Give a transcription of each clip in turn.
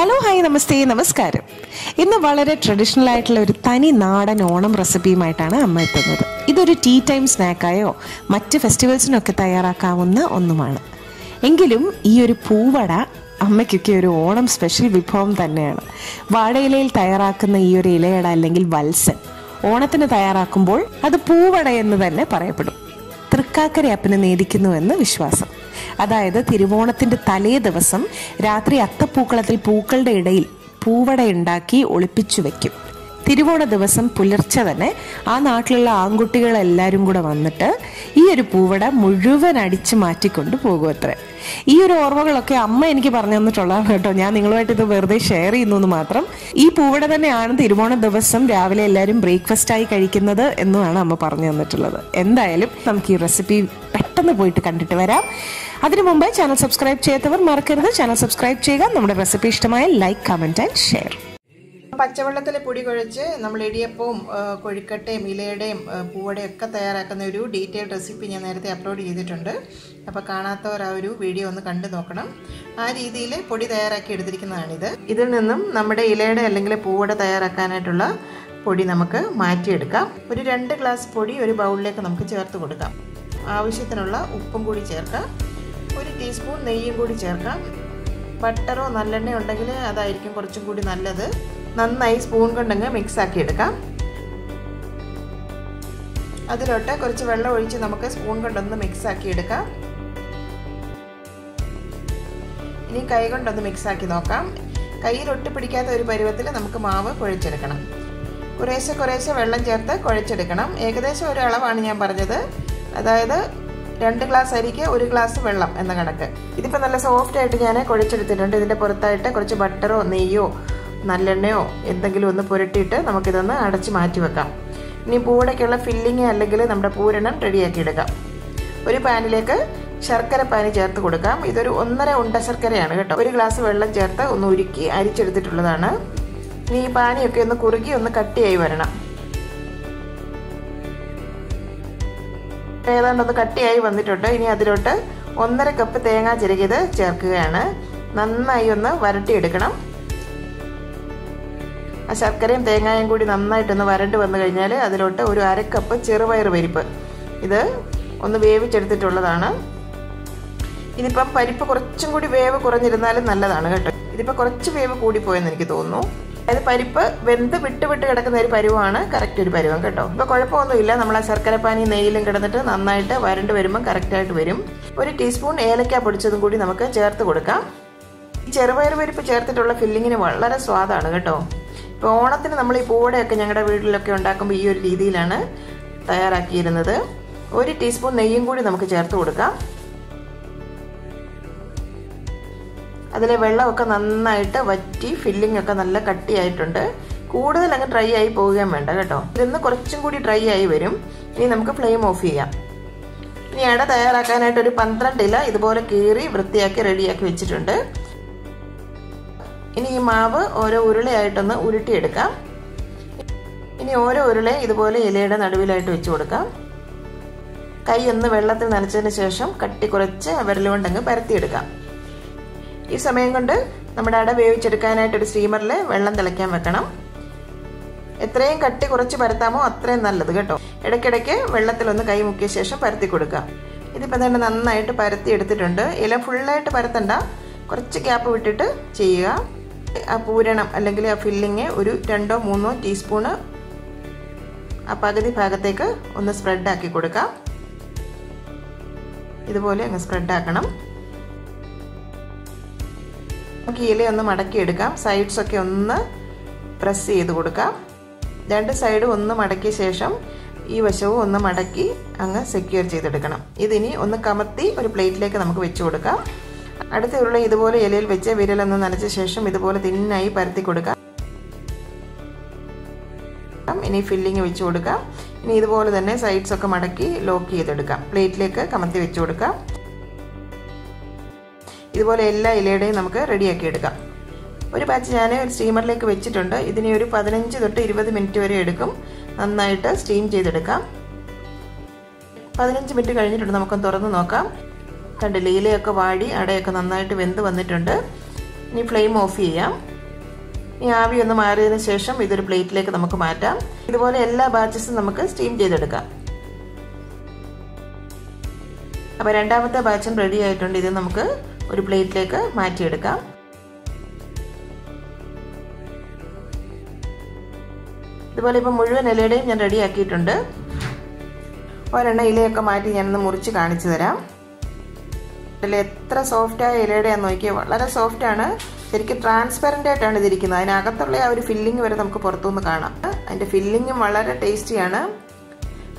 Hello hi നമസ്തേ നമസ്കാരം. ഇന്ന് വളരെ ട്രഡീഷണൽ ആയിട്ടുള്ള ഒരു തനി നാടൻ ഓണം റെസിപ്പിയുമായിട്ടാണ് അമ്മ എത്തുന്നത്. ഇതൊരു ടീ ടൈം സ്നാക്കായോ മറ്റ് ഫെസ്റ്റിവൽസിനൊക്കെ തയ്യാറാക്കാവുന്ന ഒന്നുമാണ്. എങ്കിലും ഈ ഒരു പൂവട അമ്മയ്ക്കൊക്കെ ഒരു ഓണം സ്പെഷ്യൽ വിഭവം തന്നെയാണ്. വാഴയിലയിൽ തയ്യാറാക്കുന്ന ഈ ഒരു ഇലയട അല്ലെങ്കിൽ വത്സൻ ഓണത്തിന് തയ്യാറാക്കുമ്പോൾ അത് പൂവട എന്ന് തന്നെ പറയപ്പെടും. തൃക്കാക്കര അപ്പന് നേദിക്കുന്നുവെന്ന് വിശ്വാസം. അതായത് തിരുവോണത്തിന്റെ തലേ ദിവസം രാത്രി അത്തപ്പൂക്കളത്തിൽ പൂക്കളുടെ ഇടയിൽ പൂവട ഉണ്ടാക്കി ഒളിപ്പിച്ചു വെക്കും. തിരുവോണ ദിവസം പുലർച്ചെ തന്നെ ആ നാട്ടിലുള്ള ആൺകുട്ടികളെല്ലാവരും കൂടെ വന്നിട്ട് ഈ ഒരു പൂവട മുഴുവൻ അടിച്ചു മാറ്റിക്കൊണ്ട് പോകും അത്ര ഈ ഒരു ഓർമ്മകളൊക്കെ അമ്മ എനിക്ക് പറഞ്ഞു തന്നിട്ടുള്ളതാണ് കേട്ടോ. ഞാൻ നിങ്ങളുമായിട്ട് ഇത് വെറുതെ ഷെയർ ചെയ്യുന്നു എന്ന് മാത്രം. ഈ പൂവട തന്നെയാണ് തിരുവോണ ദിവസം രാവിലെ എല്ലാവരും ബ്രേക്ക്ഫാസ്റ്റ് ആയി കഴിക്കുന്നത് എന്നുമാണ് അമ്മ പറഞ്ഞു തന്നിട്ടുള്ളത്. എന്തായാലും നമുക്ക് ഈ റെസിപ്പി പെട്ടെന്ന് പോയിട്ട് കണ്ടിട്ട് വരാം. അതിനു മുമ്പ് ചാനൽ സബ്സ്ക്രൈബ് ചെയ്യാത്തവർ മറക്കരുത്. ചാനൽ സബ്സ്ക്രൈബ് ചെയ്യുക. നമ്മുടെ റെസിപ്പി ഇഷ്ടമായ ലൈക്ക് കമന്റ് ആൻഡ് ഷെയർ പച്ചവെള്ളത്തിൽ പൊടി കുഴച്ച് നമ്മൾ ഇടിയപ്പവും കൊഴുക്കട്ടയും ഇലയുടെയും പൂവടയും ഒക്കെ തയ്യാറാക്കുന്ന ഒരു ഡീറ്റെയിൽഡ് റെസിപ്പി ഞാൻ നേരത്തെ അപ്ലോഡ് ചെയ്തിട്ടുണ്ട്. അപ്പോൾ കാണാത്തവർ ആ ഒരു വീഡിയോ ഒന്ന് കണ്ടു നോക്കണം. ആ രീതിയിൽ പൊടി തയ്യാറാക്കി എടുത്തിരിക്കുന്നതാണിത്. ഇതിൽ നിന്നും നമ്മുടെ ഇലയുടെ അല്ലെങ്കിൽ പൂവട തയ്യാറാക്കാനായിട്ടുള്ള പൊടി നമുക്ക് മാറ്റിയെടുക്കാം. ഒരു രണ്ട് ഗ്ലാസ് പൊടി ഒരു ബൗളിലേക്ക് നമുക്ക് ചേർത്ത് കൊടുക്കാം. ആവശ്യത്തിനുള്ള ഉപ്പും കൂടി ചേർക്കാം. ഒരു ടീസ്പൂൺ നെയ്യും കൂടി ചേർക്കാം. ബട്ടറോ നല്ലെണ്ണ ഉണ്ടെങ്കിൽ അതായിരിക്കും കുറച്ചും കൂടി നല്ലത്. നന്നായി സ്പൂൺ കൊണ്ടങ്ങ് മിക്സ് ആക്കി എടുക്കാം. അതിലോട്ട് കുറച്ച് വെള്ളം ഒഴിച്ച് നമുക്ക് സ്പൂൺ കൊണ്ടൊന്ന് മിക്സ് ആക്കി എടുക്കാം. ഇനി കൈ കൊണ്ടൊന്ന് മിക്സ് ആക്കി നോക്കാം. കയ്യിൽ ഒട്ടി പിടിക്കാത്ത ഒരു പരുവത്തിൽ നമുക്ക് മാവ് കുഴച്ചെടുക്കണം. കുറേശ്ശെ കുറേശ്ശെ വെള്ളം ചേർത്ത് കുഴച്ചെടുക്കണം. ഏകദേശം ഒരു അളവാണ് ഞാൻ പറഞ്ഞത്. അതായത് രണ്ട് ഗ്ലാസ് അരിക്ക് ഒരു ഗ്ലാസ് വെള്ളം എന്ന കണക്ക്. ഇതിപ്പോൾ നല്ല സോഫ്റ്റ് ആയിട്ട് ഞാൻ കുഴച്ചെടുത്തിട്ടുണ്ട്. ഇതിന്റെ പുറത്തായിട്ട് കുറച്ച് ബട്ടറോ നെയ്യോ നല്ലെണ്ണയോ എന്തെങ്കിലും ഒന്ന് പുരട്ടിയിട്ട് നമുക്കിതൊന്ന് അടച്ച് മാറ്റി വെക്കാം. ഇനി പൂടയ്ക്കുള്ള ഫില്ലിങ് അല്ലെങ്കിൽ നമ്മുടെ പൂരണം റെഡിയാക്കി എടുക്കാം. ഒരു പാനിലേക്ക് ശർക്കര പാനി ചേർത്ത് കൊടുക്കാം. ഇതൊരു ഒന്നര ഉണ്ട ശർക്കരയാണ് കേട്ടോ. ഒരു ഗ്ലാസ് വെള്ളം ചേർത്ത് ഒന്ന് ഉരുക്കി അരിച്ചെടുത്തിട്ടുള്ളതാണ്. ഇനി ഈ പാനിയൊക്കെ ഒന്ന് കുറുകി ഒന്ന് കട്ടിയായി വരണം. ഏതാണ്ട് ഒന്ന് കട്ടിയായി വന്നിട്ടുണ്ട്. ഇനി അതിലോട്ട് ഒന്നര കപ്പ് തേങ്ങാ ചിരകിയത് ചേർക്കുകയാണ്. നന്നായി ഒന്ന് വരട്ടിയെടുക്കണം. ആ ശർക്കരയും തേങ്ങായും കൂടി നന്നായിട്ടൊന്ന് വരണ്ട് വന്നു കഴിഞ്ഞാൽ അതിലോട്ട് ഒരു അരക്കപ്പ് ചെറുപയർ പരിപ്പ് ഇത് ഒന്ന് വേവിച്ചെടുത്തിട്ടുള്ളതാണ്. ഇതിപ്പം പരിപ്പ് കുറച്ചും കൂടി വേവ് കുറഞ്ഞിരുന്നാലും നല്ലതാണ് കേട്ടോ. ഇതിപ്പോൾ കുറച്ച് വേവ് കൂടിപ്പോയെന്ന് എനിക്ക് തോന്നുന്നു. അതായത് പരിപ്പ് വെന്ത് വിട്ട് വിട്ട് കിടക്കുന്ന ഒരു പരുവാണ് കറക്റ്റ് ഒരു പരുവം കേട്ടോ. ഇപ്പോൾ കുഴപ്പമൊന്നുമില്ല. നമ്മൾ ആ ശർക്കരപ്പാനി നെയ്യിലും കിടന്നിട്ട് നന്നായിട്ട് വരണ്ട് വരുമ്പോൾ കറക്റ്റായിട്ട് വരും. ഒരു ടീസ്പൂൺ ഏലക്ക പൊടിച്ചതും കൂടി നമുക്ക് ചേർത്ത് കൊടുക്കാം. ഈ ചെറുപയർ പരിപ്പ് ചേർത്തിട്ടുള്ള ഫില്ലിങ്ങിന് വളരെ സ്വാദാണ് കേട്ടോ. ഇപ്പൊ ഓണത്തിന് നമ്മൾ ഈ പൂവടയൊക്കെ ഞങ്ങളുടെ വീട്ടിലൊക്കെ ഉണ്ടാക്കുമ്പോൾ ഈ ഒരു രീതിയിലാണ് തയ്യാറാക്കിയിരുന്നത്. ഒരു ടീസ്പൂൺ നെയ്യും കൂടി നമുക്ക് ചേർത്ത് കൊടുക്കാം. അതിലെ വെള്ളമൊക്കെ നന്നായിട്ട് വറ്റി ഫില്ലിംഗ് ഒക്കെ നല്ല കട്ടിയായിട്ടുണ്ട്. കൂടുതൽ അങ്ങ് ഡ്രൈ ആയി പോവുകയും വേണ്ട കേട്ടോ. ഇതിന്ന് കുറച്ചും കൂടി ഡ്രൈ ആയി വരും. ഇനി നമുക്ക് ഫ്ലെയിം ഓഫ് ചെയ്യാം. ഇനി അട തയ്യാറാക്കാനായിട്ട് ഒരു പന്ത്രണ്ട് ഇല ഇതുപോലെ കീറി വൃത്തിയാക്കി റെഡിയാക്കി വെച്ചിട്ടുണ്ട്. ഇനി ഈ മാവ് ഓരോ ഉരുളയായിട്ടൊന്ന് ഉരുട്ടിയെടുക്കാം. ഇനി ഓരോ ഉരുളയും ഇതുപോലെ ഇലയുടെ നടുവിലായിട്ട് വെച്ച് കൊടുക്കാം. കൈ ഒന്ന് വെള്ളത്തിൽ നനച്ചതിന് ശേഷം കട്ടി കുറച്ച് വിരലുകൊണ്ടങ്ങ് പരത്തിയെടുക്കാം. ഈ സമയം കൊണ്ട് നമ്മുടെ അട വേവിച്ചെടുക്കാനായിട്ട് ഒരു സ്റ്റീമറിൽ വെള്ളം തിളയ്ക്കാൻ വെക്കണം. എത്രയും കട്ടി കുറച്ച് പരത്താമോ അത്രയും നല്ലത് കേട്ടോ. ഇടയ്ക്കിടയ്ക്ക് വെള്ളത്തിൽ ഒന്ന് കൈ മുക്കിയ ശേഷം പരത്തി കൊടുക്കുക ഇതിപ്പോൾ തന്നെ നന്നായിട്ട് പരത്തി എടുത്തിട്ടുണ്ട്. ഇല ഫുള്ളായിട്ട് പരത്തണ്ട. കുറച്ച് ഗ്യാപ്പ് വിട്ടിട്ട് ചെയ്യുക. ആ പൂരണം അല്ലെങ്കിൽ ആ ഫില്ലിങ് ഒരു രണ്ടോ മൂന്നോ ടീസ്പൂണ് ആ പകുതി ഭാഗത്തേക്ക് ഒന്ന് സ്പ്രെഡാക്കി കൊടുക്കാം. ഇതുപോലെ അങ്ങ് സ്പ്രെഡാക്കണം നമുക്ക് ഇല ഒന്ന് മടക്കിയെടുക്കാം സൈഡ്സ് ഒക്കെ ഒന്ന് പ്രസ് ചെയ്ത് കൊടുക്കാം. രണ്ട് സൈഡും ഒന്ന് മടക്കിയ ശേഷം ഈ വശവും ഒന്ന് മടക്കി അങ്ങ് സെക്യൂർ ചെയ്തെടുക്കണം. ഇതിനി ഒന്ന് കമത്തി ഒരു പ്ലേറ്റിലേക്ക് നമുക്ക് വെച്ച് കൊടുക്കാം. അടുത്ത ഉരുള ഇതുപോലെ ഇലയിൽ വെച്ച് വിരലൊന്ന് നനച്ച ശേഷം ഇതുപോലെ തിന്നായി പരത്തി കൊടുക്കാം. ഇനി ഫില്ലിങ് വെച്ച് കൊടുക്കാം. ഇനി ഇതുപോലെ തന്നെ സൈഡ്സ് ഒക്കെ മടക്കി ലോക്ക് ചെയ്തെടുക്കാം. പ്ലേറ്റിലേക്ക് കമത്തി വെച്ച് കൊടുക്കാം. ഇതുപോലെ എല്ലാ ഇലയുടെയും നമുക്ക് റെഡിയാക്കി എടുക്കാം ഒരു ബാച്ച് ഞാൻ സ്റ്റീമറിലേക്ക് വെച്ചിട്ടുണ്ട്. ഇതിനെ ഒരു പതിനഞ്ച് തൊട്ട് ഇരുപത് മിനിറ്റ് വരെ എടുക്കും. നന്നായിട്ട് സ്റ്റീം ചെയ്തെടുക്കാം. പതിനഞ്ച് മിനിറ്റ് കഴിഞ്ഞിട്ടുണ്ട്. നമുക്കൊന്ന് തുറന്ന് നോക്കാം. കണ്ടില്ലേ ഇലയൊക്കെ വാടി അടയൊക്കെ നന്നായിട്ട് വെന്ത് വന്നിട്ടുണ്ട്. ഇനി ഫ്ലെയിം ഓഫ് ചെയ്യാം. ഇനി ആവി ഒന്ന് മാറിയതിന് ശേഷം ഇതൊരു പ്ലേറ്റിലേക്ക് നമുക്ക് മാറ്റാം. ഇതുപോലെ എല്ലാ ബാച്ചസും നമുക്ക് സ്റ്റീം ചെയ്തെടുക്കാം. അപ്പോൾ രണ്ടാമത്തെ ബാച്ചും റെഡി ആയിട്ടുണ്ട്. ഇത് നമുക്ക് ഒരു പ്ലേറ്റിലേക്ക് മാറ്റിയെടുക്കാം. ഇതുപോലെ ഇപ്പോൾ മുഴുവൻ ഇലയുടെയും ഞാൻ റെഡിയാക്കിയിട്ടുണ്ട്. ഒരെണ്ണ ഇലയൊക്കെ മാറ്റി ഞാനൊന്ന് മുറിച്ച് കാണിച്ചു തരാം. ഇതിൽ എത്ര സോഫ്റ്റായ ഇലയുടെയാന്ന് നോക്കിയാൽ വളരെ സോഫ്റ്റാണ് ശരിക്കും ട്രാൻസ്പെറന്റ് ആയിട്ടാണ് ഇതിരിക്കുന്നത്. അതിനകത്തുള്ള ആ ഒരു ഫില്ലിംഗ് വരെ നമുക്ക് പുറത്തുനിന്ന് കാണാം. അതിന്റെ ഫില്ലിങ്ങും വളരെ ടേസ്റ്റിയാണ്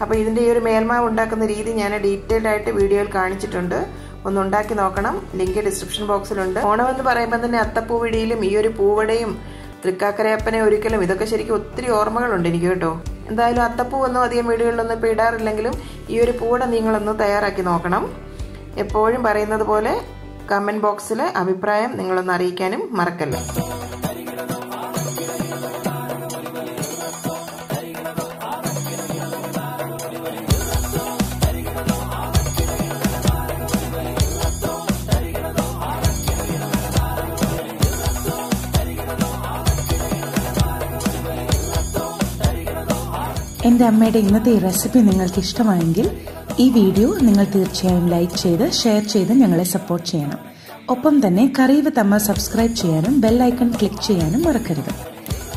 അപ്പോൾ ഇതിന്റെ ഈ ഒരു മേൽമാവ് ഉണ്ടാക്കുന്ന രീതി ഞാൻ ഡീറ്റെയിൽഡ് ആയിട്ട് വീഡിയോയിൽ കാണിച്ചിട്ടുണ്ട്. ഒന്ന് ഉണ്ടാക്കി നോക്കണം. ലിങ്ക് ഡിസ്ക്രിപ്ഷൻ ബോക്സിലുണ്ട്. എന്ന് പറയുമ്പോൾ തന്നെ അത്തപ്പൂവിടിയിലും ഈ ഒരു പൂവടയും തൃക്കാക്കരയപ്പനെ ഒരിക്കലും ഇതൊക്കെ ശരിക്കും ഒത്തിരി ഓർമ്മകളുണ്ട് എനിക്ക് കേട്ടോ. എന്തായാലും അത്തപ്പൂ ഒന്നും അധികം വീടുകളിലൊന്നും ഇപ്പോൾ ഇടാറില്ലെങ്കിലും ഈ ഒരു പൂവട നിങ്ങളൊന്ന് തയ്യാറാക്കി നോക്കണം. എപ്പോഴും പറയുന്നത് പോലെ കമന്റ് ബോക്സിൽ അഭിപ്രായം നിങ്ങളൊന്ന് അറിയിക്കാനും മറക്കല്ലേ. എന്റെ അമ്മയുടെ ഇന്നത്തെ ഈ റെസിപ്പി നിങ്ങൾക്ക് ഇഷ്ടമായെങ്കിൽ ഈ വീഡിയോ നിങ്ങൾ തീർച്ചയായും ലൈക്ക് ചെയ്ത് ഷെയർ ചെയ്ത് ഞങ്ങളെ സപ്പോർട്ട് ചെയ്യണം. ഒപ്പം തന്നെ കറിവ് തമ്മ സബ്സ്ക്രൈബ് ചെയ്യാനും ബെൽ ഐക്കൺ ക്ലിക്ക് ചെയ്യാനും മറക്കരുത്.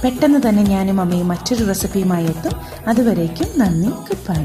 പെട്ടെന്ന് തന്നെ ഞാനും അമ്മയും മറ്റൊരു റെസിപ്പിയുമായി എത്തും. അതുവരേക്കും നന്ദി ഗുഡ് ബൈ